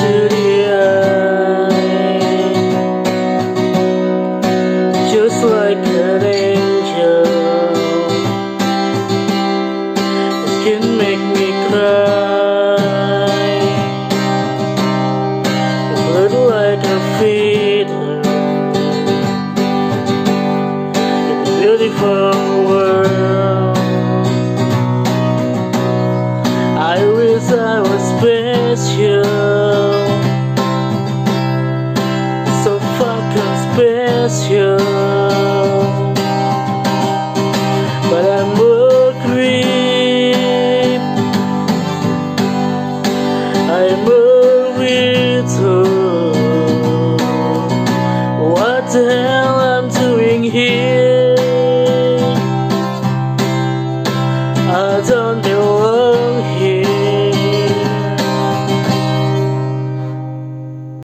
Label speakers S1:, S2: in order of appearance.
S1: to the eye. Just like an angel. This can make me cry. It's little like a feeder In a beautiful world. I wish I was special.